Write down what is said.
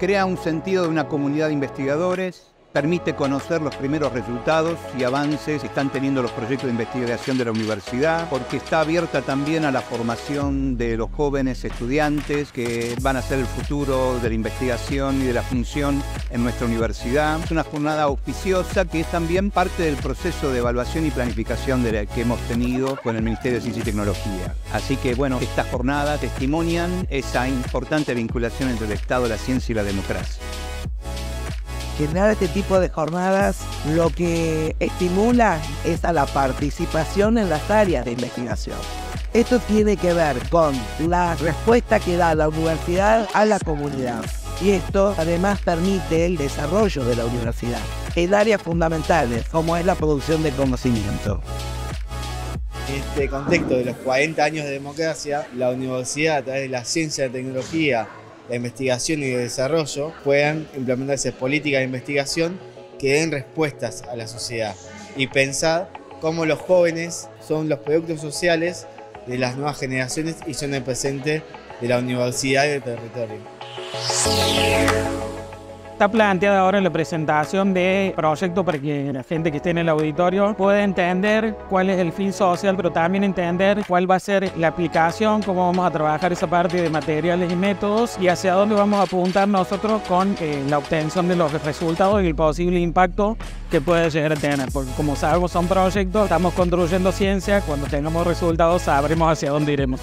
crea un sentido de una comunidad de investigadores, permite conocer los primeros resultados y avances que están teniendo los proyectos de investigación de la universidad, porque está abierta también a la formación de los jóvenes estudiantes que van a ser el futuro de la investigación y de la función en nuestra universidad. Es una jornada auspiciosa que es también parte del proceso de evaluación y planificación que hemos tenido con el Ministerio de Ciencia y Tecnología. Así que bueno, estas jornadas testimonian esa importante vinculación entre el Estado, la ciencia y la democracia generar este tipo de jornadas lo que estimula es a la participación en las áreas de investigación. Esto tiene que ver con la respuesta que da la universidad a la comunidad. Y esto además permite el desarrollo de la universidad en áreas fundamentales como es la producción de conocimiento. En este contexto de los 40 años de democracia, la universidad a través de la ciencia y la tecnología la investigación y el desarrollo puedan implementarse políticas de investigación que den respuestas a la sociedad y pensar cómo los jóvenes son los productos sociales de las nuevas generaciones y son el presente de la universidad y del territorio está planteada ahora la presentación de proyecto para que la gente que esté en el auditorio pueda entender cuál es el fin social, pero también entender cuál va a ser la aplicación, cómo vamos a trabajar esa parte de materiales y métodos y hacia dónde vamos a apuntar nosotros con eh, la obtención de los resultados y el posible impacto que puede llegar a tener. Porque como sabemos son proyectos, estamos construyendo ciencia, cuando tengamos resultados sabremos hacia dónde iremos.